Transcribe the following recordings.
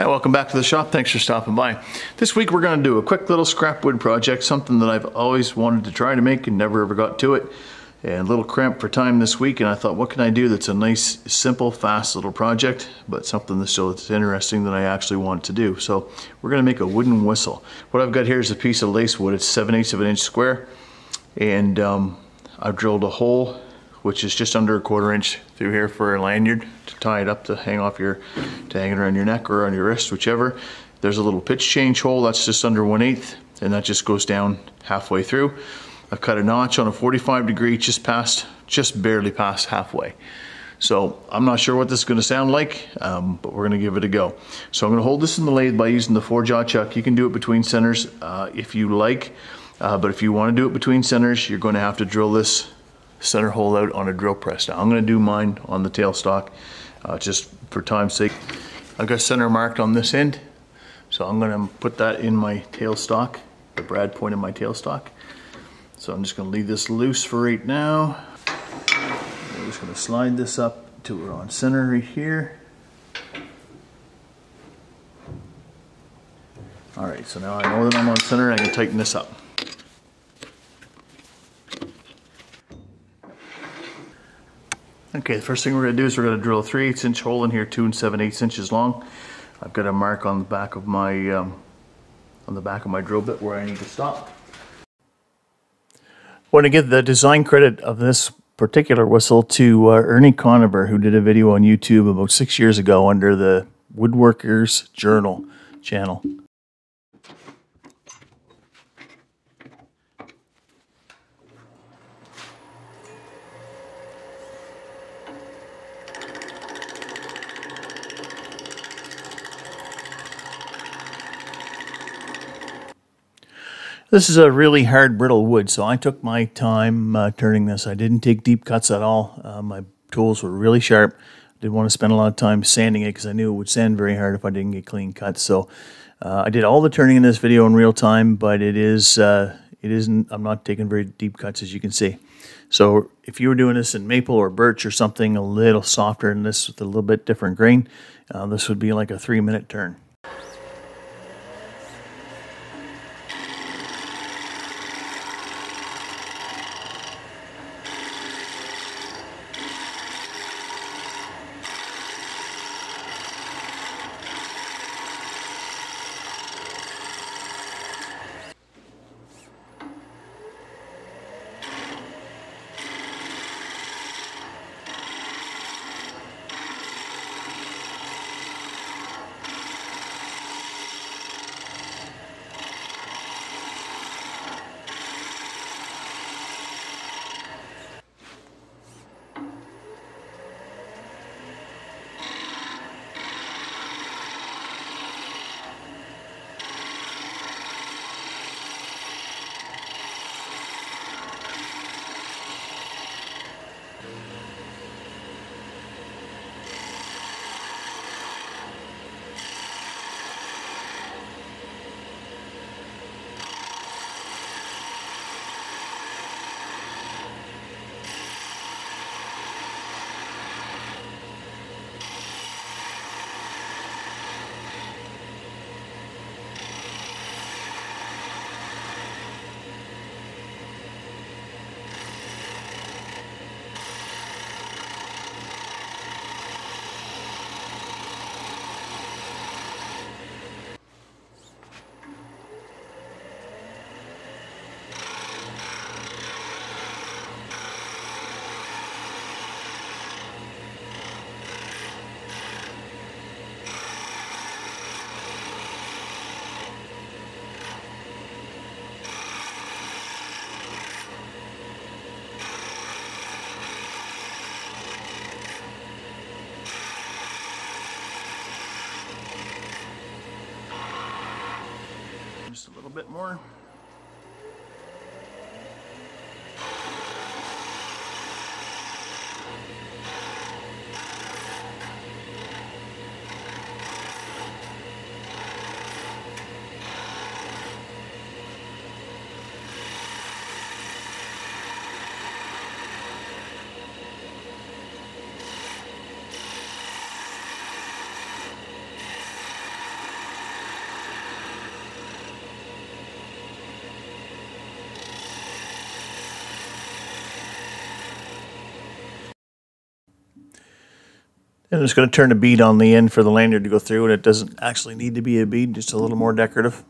Hi, welcome back to the shop. Thanks for stopping by. This week we're going to do a quick little scrap wood project, something that I've always wanted to try to make and never ever got to it. And a little cramped for time this week, and I thought, what can I do that's a nice, simple, fast little project, but something that's still that's interesting that I actually want to do. So we're going to make a wooden whistle. What I've got here is a piece of lace wood. It's 7 eighths of an inch square, and um, I've drilled a hole which is just under a quarter inch through here for a lanyard to tie it up to hang off your, to hang it around your neck or on your wrist, whichever. There's a little pitch change hole that's just under one eighth and that just goes down halfway through. I've cut a notch on a 45 degree just past, just barely past halfway. So I'm not sure what this is going to sound like, um, but we're going to give it a go. So I'm going to hold this in the lathe by using the four jaw chuck. You can do it between centers uh, if you like, uh, but if you want to do it between centers, you're going to have to drill this center hole out on a drill press. Now I'm going to do mine on the tailstock uh, just for time's sake. I've got center marked on this end, so I'm going to put that in my tailstock, the brad point in my tailstock. So I'm just going to leave this loose for right now. I'm just going to slide this up to we're on center right here. All right, so now I know that I'm on center, I can tighten this up. Okay, the first thing we're going to do is we're going to drill a 3 8 inch hole in here, 2 and 7 8 inches long. I've got a mark on the back of my um, on the back of my drill bit where I need to stop. I want to give the design credit of this particular whistle to uh, Ernie Conover, who did a video on YouTube about six years ago under the Woodworkers Journal channel. This is a really hard brittle wood, so I took my time uh, turning this. I didn't take deep cuts at all. Uh, my tools were really sharp. I Didn't want to spend a lot of time sanding it because I knew it would sand very hard if I didn't get clean cuts. So uh, I did all the turning in this video in real time, but it is uh, it isn't. I'm not taking very deep cuts as you can see. So if you were doing this in maple or birch or something a little softer than this with a little bit different grain, uh, this would be like a three minute turn. Bit more. And I'm just going to turn a bead on the end for the lanyard to go through, and it doesn't actually need to be a bead, just a little more decorative.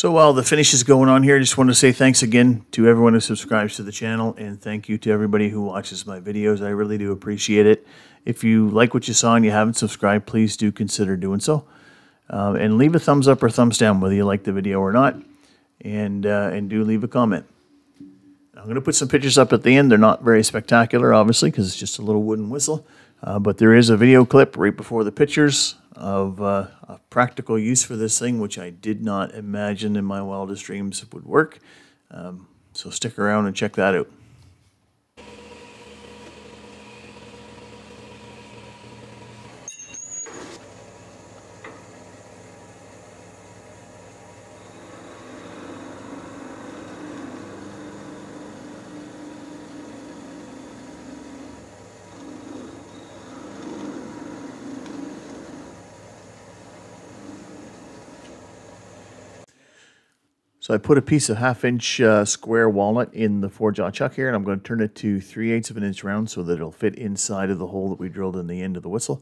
So while the finish is going on here, I just want to say thanks again to everyone who subscribes to the channel and thank you to everybody who watches my videos. I really do appreciate it. If you like what you saw and you haven't subscribed, please do consider doing so. Uh, and leave a thumbs up or thumbs down whether you like the video or not. And, uh, and do leave a comment. I'm going to put some pictures up at the end. They're not very spectacular, obviously, because it's just a little wooden whistle. Uh, but there is a video clip right before the pictures of uh, a practical use for this thing, which I did not imagine in my wildest dreams would work. Um, so stick around and check that out. So I put a piece of half inch uh, square walnut in the four jaw chuck here and I'm going to turn it to 3 eighths of an inch round so that it'll fit inside of the hole that we drilled in the end of the whistle.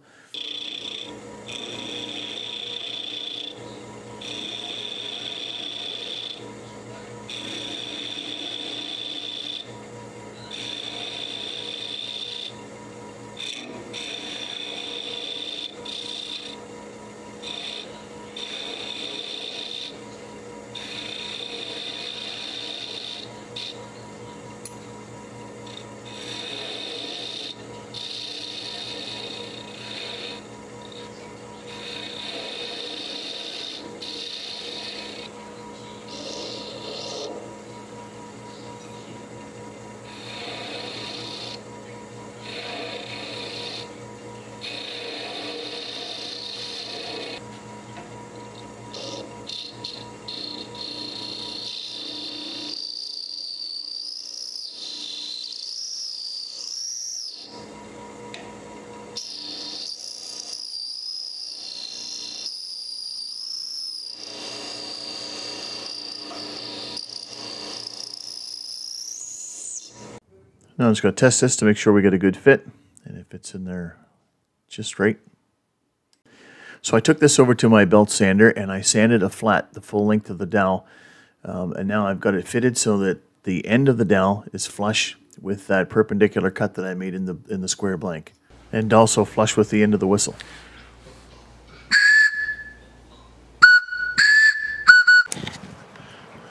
Now I'm just going to test this to make sure we get a good fit and if it's in there just right. So I took this over to my belt sander and I sanded a flat the full length of the dowel um, and now I've got it fitted so that the end of the dowel is flush with that perpendicular cut that I made in the in the square blank and also flush with the end of the whistle.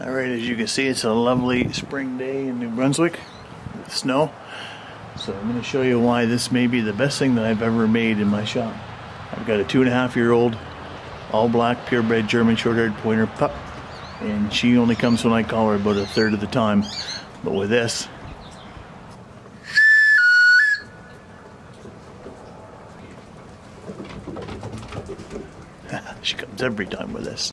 All right, as you can see, it's a lovely spring day in New Brunswick with snow. So I'm going to show you why this may be the best thing that I've ever made in my shop. I've got a two and a half year old, all black, purebred German short-haired pointer pup. And she only comes when I call her about a third of the time. But with this, she comes every time with this.